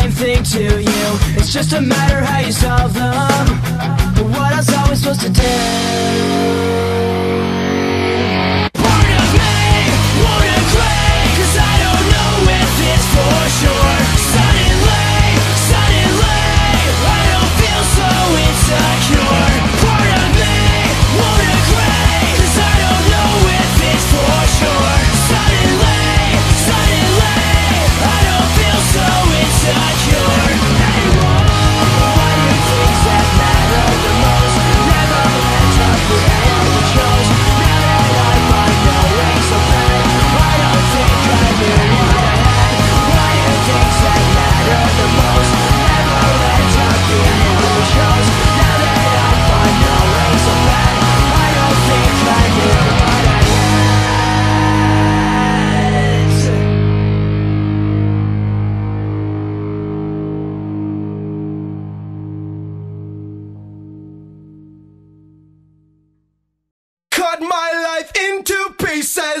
same thing to you It's just a matter how you solve them But what else are we supposed to do?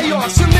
chaos